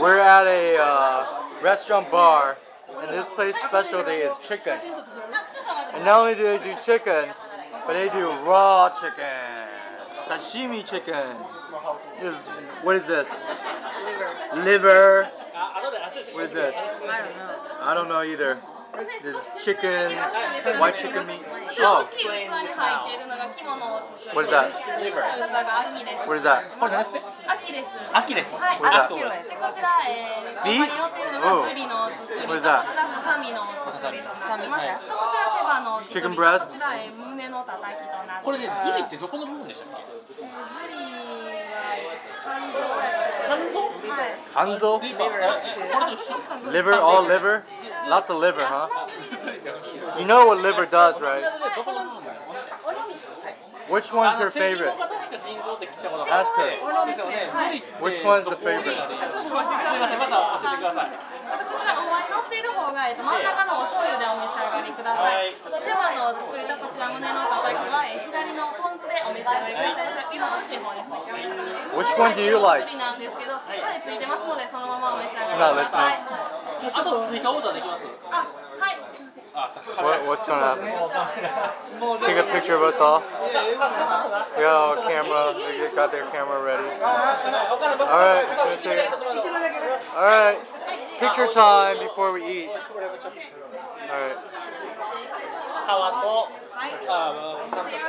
We're at a uh, restaurant bar, and this place's specialty is chicken. And not only do they do chicken, but they do raw chicken. Sashimi chicken. Is, what is this? Liver. Liver. What is this? I don't know. I don't know either. This is chicken, white chicken meat. 大 Oh, きい器に入っているのが肝のお造り What is that? リブがアキレス what is that? これ何ですってアキレスアキレスはい、 What is that? アキレスでこちら、えー、 Beef? ここに乗っているのが釣りのお造りと What こ is ち that? らささみのお造りとなってます Sami chest? こちら手羽のお造り Chicken breast? こちら、えー、胸のたたきとなってこれねズリってどこの部分でしたっけズリは肝臓や肝臓はい Hanzo? リバー Liver え too. これと一緒 Liver? All liver? Lots of liver, huh? You know what liver does, right? どこの部分だよ Which one's your favorite? あの赤道が確か腎臓って聞いたことがあ Ask って her. そうですよねズリって Which one's the favorite? すいませんまた教えてくださいあとこちらお椀に乗っている方が、えっと、真ん中のお醤油でお召し上がりください。あと手羽の作りとこちら胸のたたきは、えー左のポン酢でお召し上がりください。こちら色の薄い方ですね。 Which one do you like? お造りなんですけど、タレついてますのでそのままお召し上 She's が not りください。 あと追加オーダーできますあ、はい。あ What, what's gonna happen? Take a picture of us all. Yo, camera. They got their camera ready. All right, gonna take it. All right, picture time before we eat. All right. 皮とあ